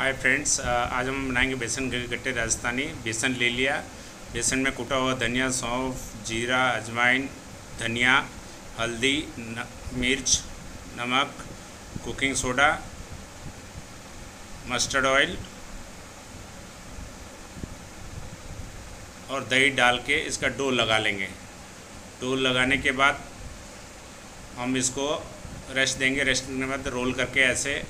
Hi friends आज हम बनाएँगे बेसन के गट्टे राजस्थानी। बेसन ले लिया। बेसन में कुटा हुआ धनिया सौंफ जीरा अजवाइन धनिया हल्दी न, मिर्च नमक कुकिंग सोडा मस्टर्ड ऑयल और दही डाल के इसका डो लगा लेंगे। डो लगाने के बाद हम इसको रेस्ट देंगे। रेस्ट करने के बाद रोल करके ऐसे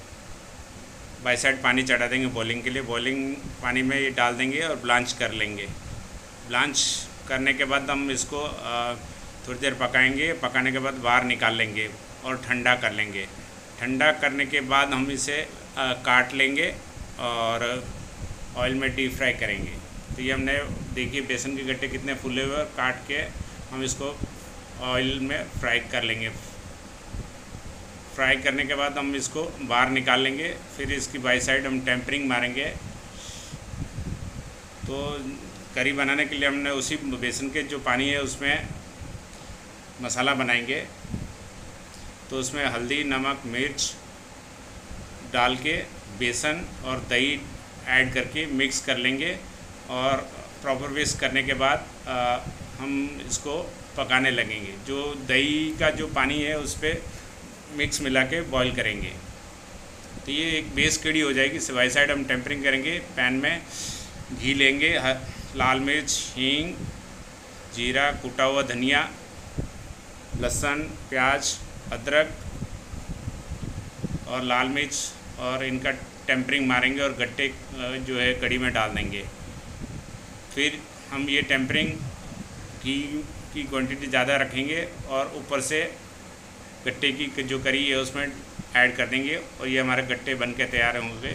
बाई साइड पानी चढ़ा देंगे बॉलिंग के लिए। बॉलिंग पानी में ये डाल देंगे और ब्लांच कर लेंगे। ब्लांच करने के बाद हम इसको थोड़ी देर पकाएँगे। पकाने के बाद बाहर निकाल लेंगे और ठंडा कर लेंगे। ठंडा करने के बाद हम इसे काट लेंगे और ऑयल में डीप फ्राई करेंगे। तो ये हमने देखिए बेसन के गट्टे कितने फूले हुए और काट के हम इसको ऑयल में फ्राई कर लेंगे। फ्राई करने के बाद हम इसको बाहर निकाल लेंगे फिर इसकी बाई साइड हम टेम्परिंग मारेंगे। तो करी बनाने के लिए हमने उसी बेसन के जो पानी है उसमें मसाला बनाएँगे। तो उसमें हल्दी नमक मिर्च डाल के बेसन और दही ऐड करके मिक्स कर लेंगे और प्रॉपर मिक्स करने के बाद आ, हम इसको पकाने लगेंगे। जो दही का जो पानी है उस पर मिक्स मिला के बॉईल करेंगे। तो ये एक बेस कड़ी हो जाएगी सिवाई साइड हम टेम्परिंग करेंगे पैन में घी लेंगे लाल मिर्च, हींग, जीरा, कूटा हुआ धनिया, लहसुन, प्याज, अदरक और लाल मिर्च और इनका टेम्परिंग मारेंगे और गट्टे जो है कड़ी में डाल देंगे। फिर हम ये टेम्परिंग घी की क्वांटिटी ज़्यादा रखेंगे और ऊपर से गट्टे की जो करी है उसमें ऐड कर देंगे और ये हमारे गट्टे बन के तैयार होंगे